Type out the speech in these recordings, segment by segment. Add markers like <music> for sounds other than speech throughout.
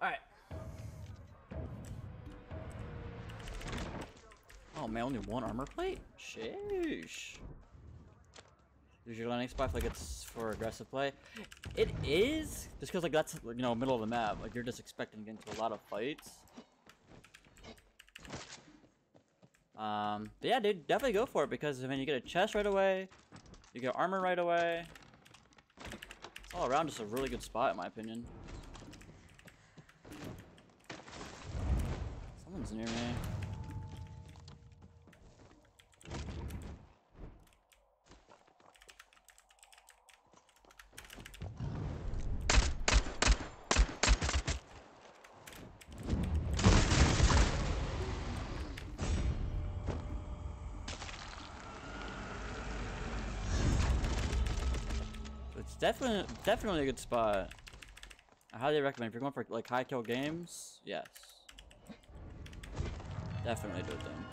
Alright. Oh man, only one armor plate? Sheesh. Is your landing spot like it's for aggressive play? It is, just because like that's you know middle of the map. Like you're just expecting to get into a lot of fights. Um, but yeah, dude, definitely go for it because I mean you get a chest right away, you get armor right away. It's all around just a really good spot in my opinion. Someone's near me. It's definitely definitely a good spot. I highly recommend if you're going for like high kill games. Yes, definitely do them.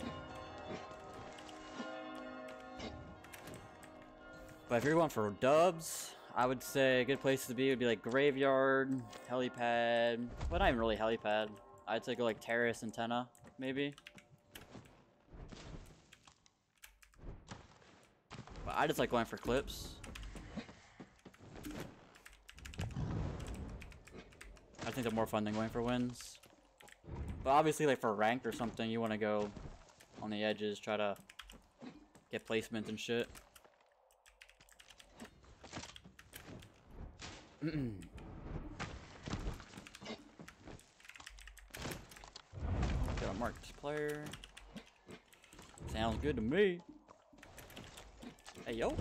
But if you're going for dubs, I would say a good place to be would be like graveyard, helipad. Well, not even really helipad. I'd say go like terrace antenna, maybe. But I just like going for clips. I think they're more fun than going for wins. But obviously, like for ranked or something, you want to go on the edges, try to get placement and shit. <clears throat> Got a marked player. Sounds good to me. Hey, yo.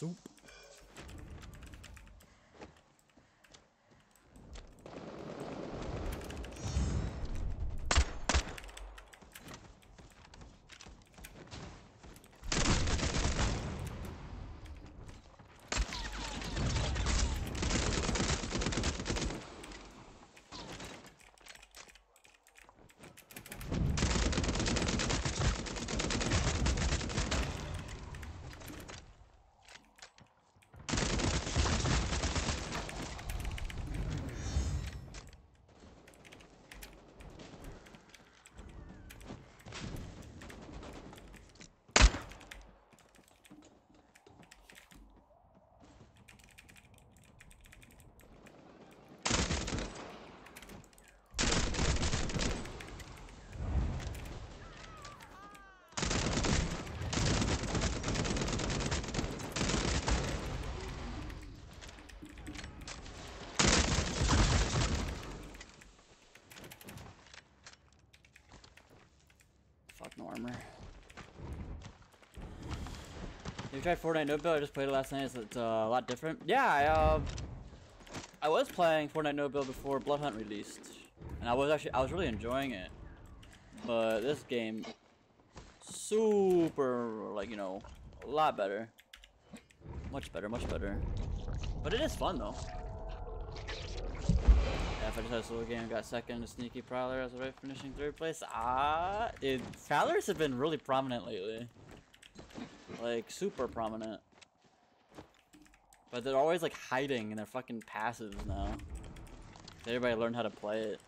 Soup. No armor. You tried Fortnite No? I just played it last night. It's, uh, a lot different. Yeah, I uh, I was playing Fortnite No before Bloodhunt released, and I was actually I was really enjoying it. But this game, super like you know, a lot better, much better, much better. But it is fun though. I had a solo game, got second, a sneaky prowler as a way finishing third place. Ah, dude, prowlers have been really prominent lately. Like super prominent. But they're always like hiding in their fucking passives now. Everybody learned how to play it.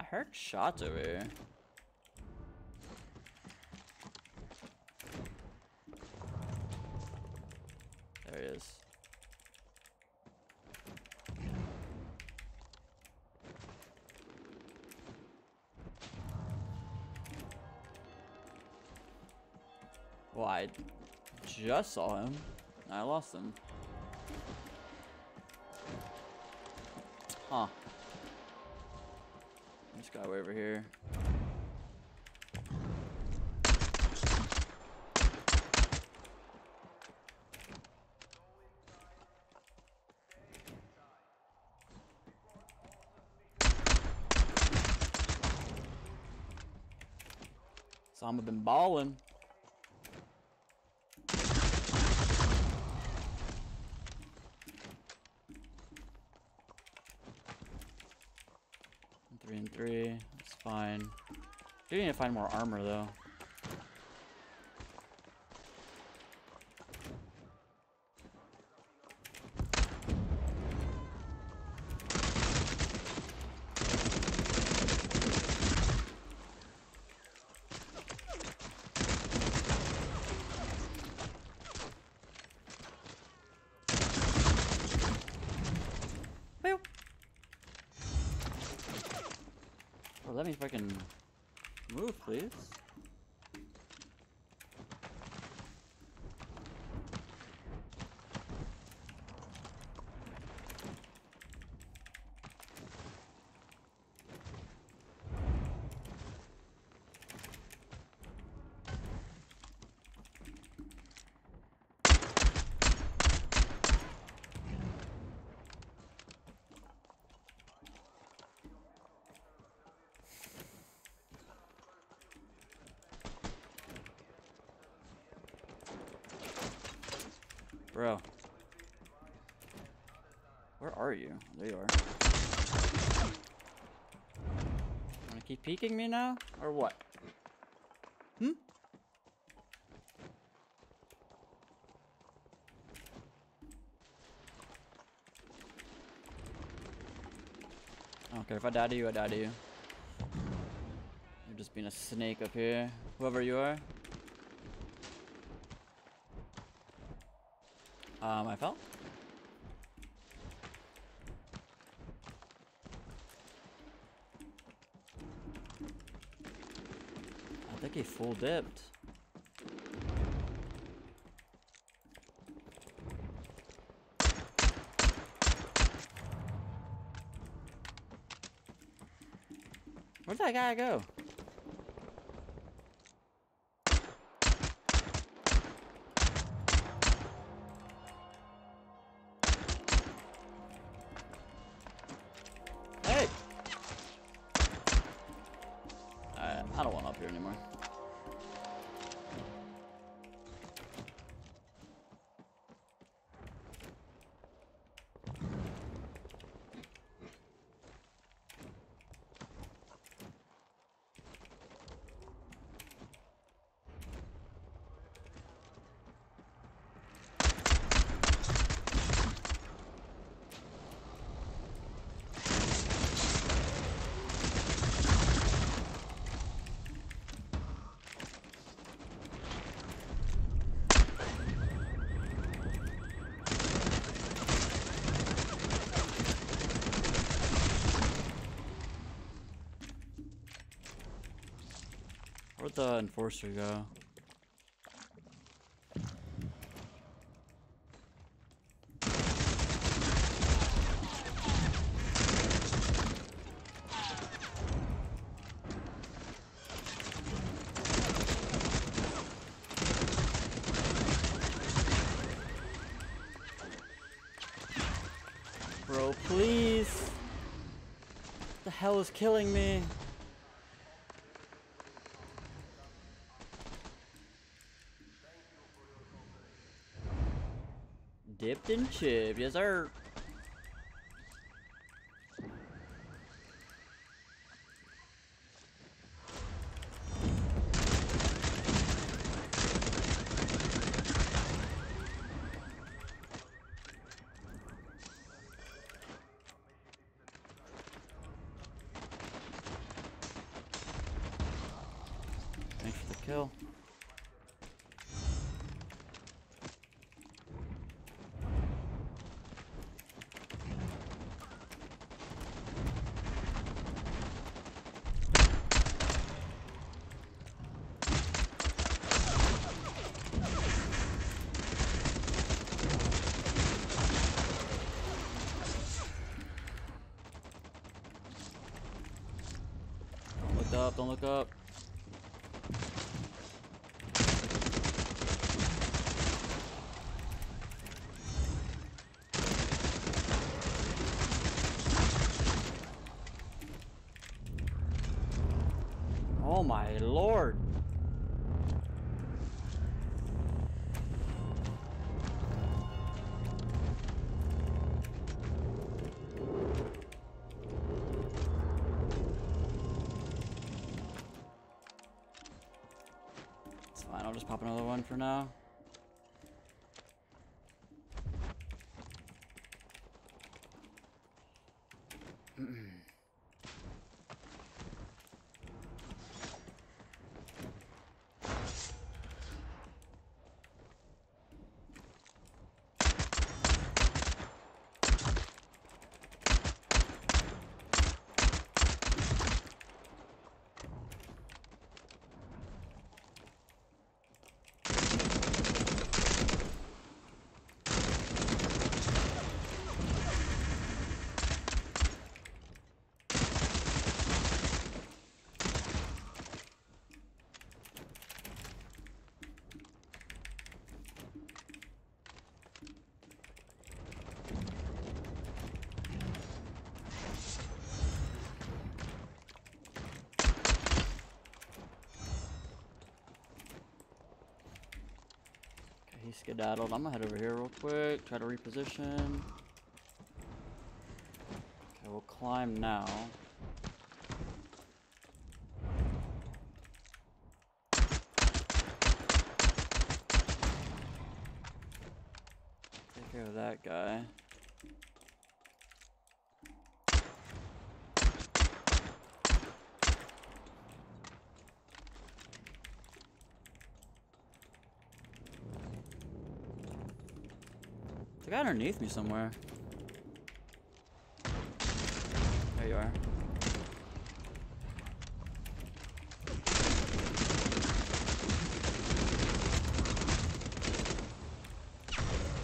I heard shots over here. Well, I just saw him. I lost him. Huh. This guy way over here. Some have been balling. Three and three. That's fine. Do need to find more armor though. Let me fucking move, please. Bro. Where are you? There you are. Wanna keep peeking me now? Or what? Hmm? Care if I die to you, I die to you. You're just being a snake up here. Whoever you are. Um, I fell. I think he full dipped. Where'd that guy go? The enforcer go? Bro, please! The hell is killing me? Dipped and chipped, yes sir. Thanks for the kill. Don't look don't look up. Oh my lord. mm he skedaddled. I'm gonna head over here real quick, try to reposition. Okay, we'll climb now. Take care of that guy. The guy underneath me somewhere. There you are.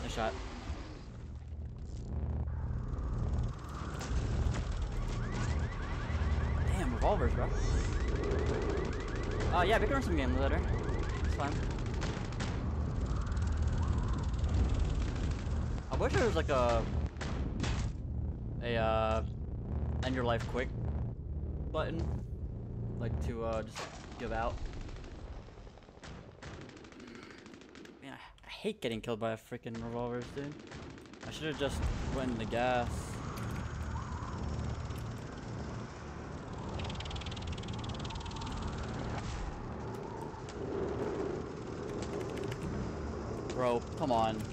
Nice shot. Damn, revolvers, bro. Uh, yeah, we can run some games later. It's fine. Wish there was like a a uh end your life quick button, like to uh just give out. Man, I, hate getting killed by a freaking revolvers, dude. I should have just went in the gas. Bro, come on.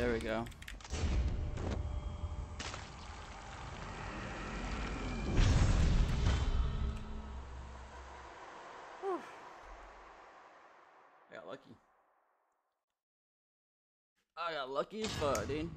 There we go. Whew. I got lucky. I got lucky as fuck, dude.